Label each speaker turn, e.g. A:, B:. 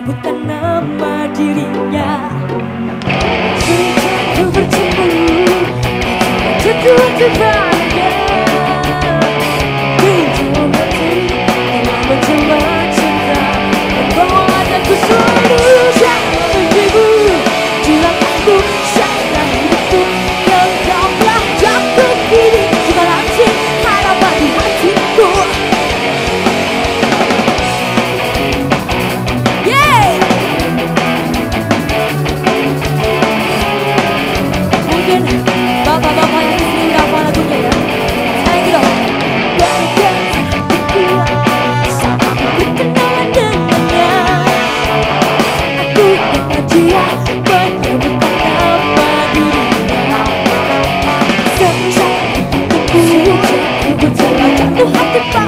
A: menyebutkan nama dirinya. Sejak ku bertemu Itu tiba I could